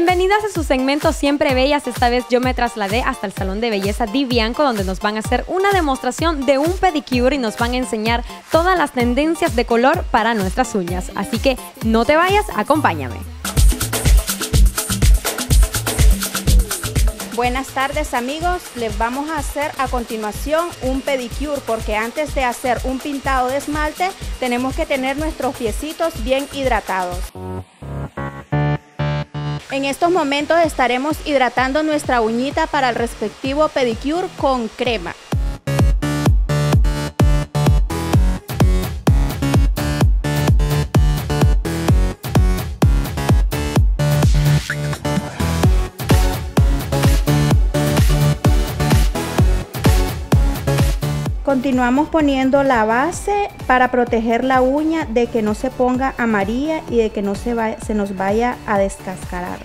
Bienvenidas a su segmento Siempre Bellas. Esta vez yo me trasladé hasta el salón de belleza Divianco, donde nos van a hacer una demostración de un pedicure y nos van a enseñar todas las tendencias de color para nuestras uñas. Así que no te vayas, acompáñame. Buenas tardes amigos, les vamos a hacer a continuación un pedicure porque antes de hacer un pintado de esmalte tenemos que tener nuestros piecitos bien hidratados. En estos momentos estaremos hidratando nuestra uñita para el respectivo pedicure con crema. Continuamos poniendo la base para proteger la uña de que no se ponga amarilla y de que no se, se nos vaya a descascarar.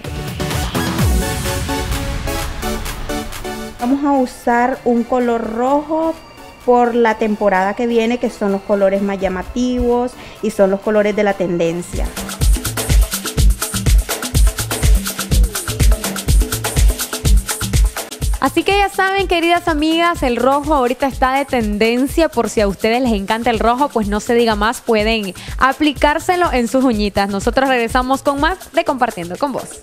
Vamos a usar un color rojo por la temporada que viene, que son los colores más llamativos y son los colores de la tendencia. Así que ya saben, queridas amigas, el rojo ahorita está de tendencia. Por si a ustedes les encanta el rojo, pues no se diga más, pueden aplicárselo en sus uñitas. Nosotros regresamos con más de Compartiendo con Vos.